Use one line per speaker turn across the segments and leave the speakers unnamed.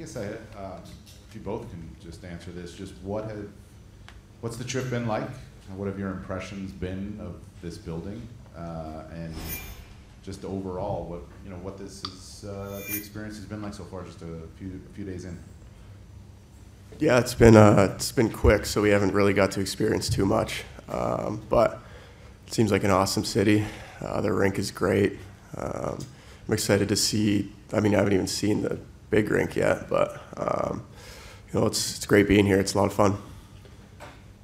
guess I, uh, if you both can just answer this, just what have, what's the trip been like? What have your impressions been of this building? Uh, and just overall, what, you know, what this is, uh, the experience has been like so far, just a few, a few days in?
Yeah, it's been uh, it's been quick, so we haven't really got to experience too much. Um, but it seems like an awesome city. Uh, the rink is great. Um, I'm excited to see. I mean, I haven't even seen the big rink yet, but um, you know, it's it's great being here. It's a lot of fun.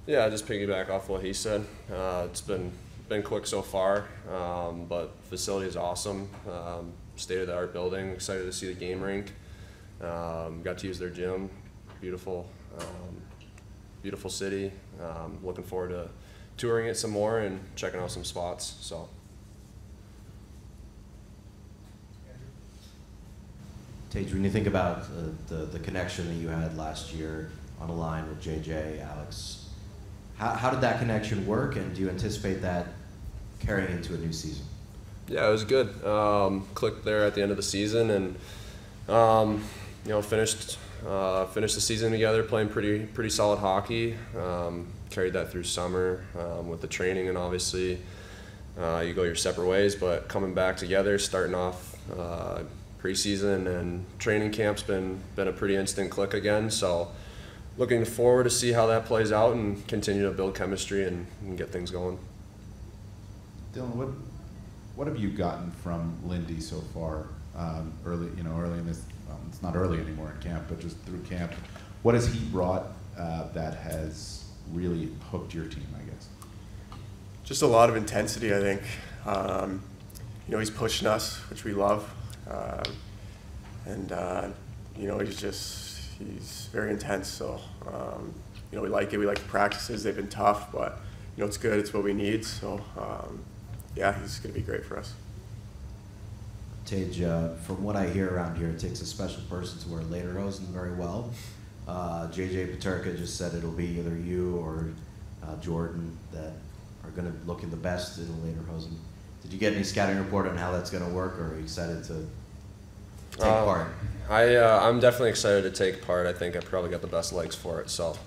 Yeah, just piggyback off what he said. Uh, it's been been quick so far, um, but facility is awesome. Um, State of the art building. Excited to see the game rink. Um, got to use their gym. Beautiful, um, beautiful city. Um, looking forward to touring it some more and checking out some spots. So.
Tage, when you think about uh, the, the connection that you had last year on a line with JJ, Alex, how, how did that connection work, and do you anticipate that carrying into a new season?
Yeah, it was good. Um, clicked there at the end of the season, and um, you know finished uh, finished the season together, playing pretty pretty solid hockey. Um, carried that through summer um, with the training, and obviously uh, you go your separate ways. But coming back together, starting off uh, preseason and training camp's been been a pretty instant click again. So looking forward to see how that plays out and continue to build chemistry and, and get things going.
Dylan, what, what have you gotten from Lindy so far? Um, early, you know, early in this, well, it's not early anymore in camp, but just through camp. What has he brought uh, that has really hooked your team? I guess.
Just a lot of intensity, I think. Um, you know, he's pushing us, which we love, uh, and uh, you know, he's just he's very intense. So um, you know, we like it. We like the practices. They've been tough, but you know, it's good. It's what we need. So um, yeah, he's going to be great for us.
Tage, uh, from what I hear around here, it takes a special person to wear lederhosen very well. Uh, JJ Peterka just said it'll be either you or uh, Jordan that are going to look in the best in the lederhosen. Did you get any scouting report on how that's going to work, or are you excited to take
Um,
part?
I uh, I'm definitely excited to take part. I think I probably got the best legs for it. So,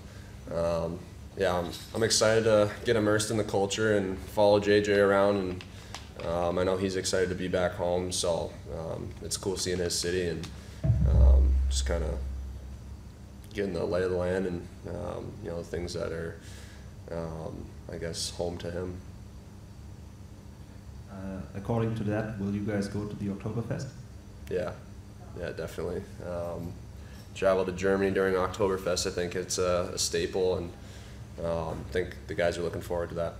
um, yeah, I'm I'm excited to get immersed in the culture and follow JJ around. And um, I know he's excited to be back home. So um, it's cool seeing his city and um, just kind of getting the lay of the land and um, you know things that are um, I guess home to him.
According to that, will you guys go to the Oktoberfest?
Yeah, yeah, definitely. Um, travel to Germany during Oktoberfest, I think it's a, a staple, and um, I think the guys are looking forward to that.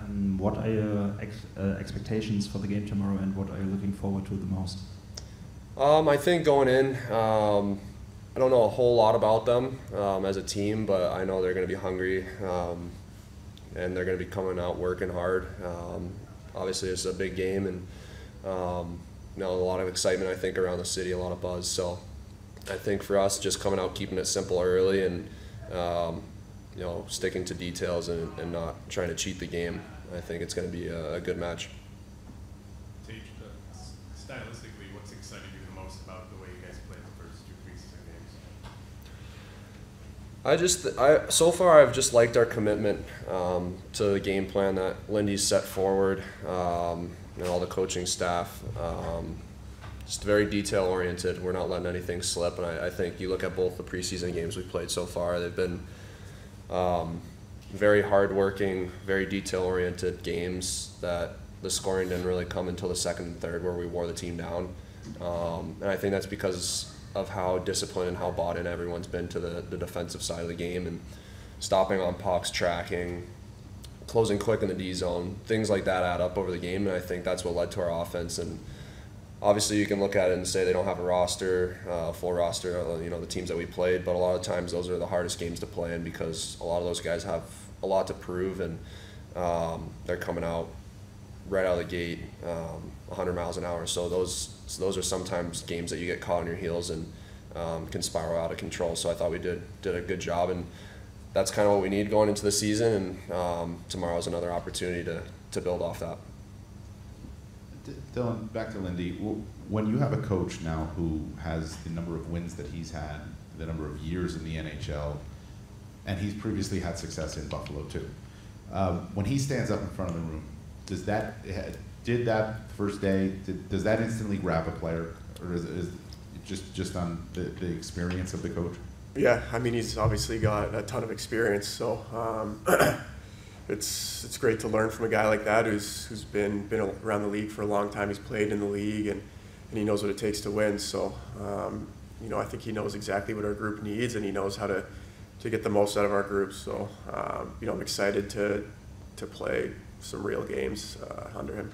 And what are your ex uh, expectations for the game tomorrow, and what are you looking forward to the most?
Um, I think going in, um, I don't know a whole lot about them um, as a team, but I know they're going to be hungry um, and they're going to be coming out working hard. Obviously, it's a big game and um, you know a lot of excitement. I think around the city, a lot of buzz. So I think for us, just coming out, keeping it simple early, and um, you know sticking to details and, and not trying to cheat the game. I think it's going to be a, a good match.
Tage, uh, s- stylistically, what's excited you the most about the way you guys played the first two preseason games?
I just, I so far I've just liked our commitment um, to the game plan that Lindy's set forward, um, and all the coaching staff. Um, just very detail oriented. We're not letting anything slip, and I, I think you look at both the preseason games we've played so far. They've been um, very hardworking, very detail oriented games that the scoring didn't really come until the second and third where we wore the team down. Um, and I think that's because of how disciplined and how bought in everyone's been to the, the defensive side of the game and stopping on pucks, tracking, closing quick in the D zone. Things like that add up over the game, and I think that's what led to our offense. And obviously, you can look at it and say they don't have a roster, uh, full roster, uh, you know, the teams that we played, but a lot of times those are the hardest games to play in because a lot of those guys have a lot to prove and um, they're coming out right out of the gate, um, 100 miles an hour. So those so those are sometimes games that you get caught on your heels and um, can spiral out of control. So I thought we did did a good job, and that's kind of what we need going into the season. And um, tomorrow is another opportunity to to build off that.
Dylan, back to Lindy. When you have a coach now who has the number of wins that he's had, the number of years in the NHL, and he's previously had success in Buffalo too. Um, when he stands up in front of the room, does that did that first day? Did, does that instantly grab a player, or is, is just just on the, the experience of the coach?
Yeah, I mean he's obviously got a ton of experience, so um, it's it's great to learn from a guy like that who's who's been been around the league for a long time. He's played in the league and, and he knows what it takes to win. So um, you know I think he knows exactly what our group needs and he knows how to to get the most out of our group. So um, you know I'm excited to to play some real games uh, under him.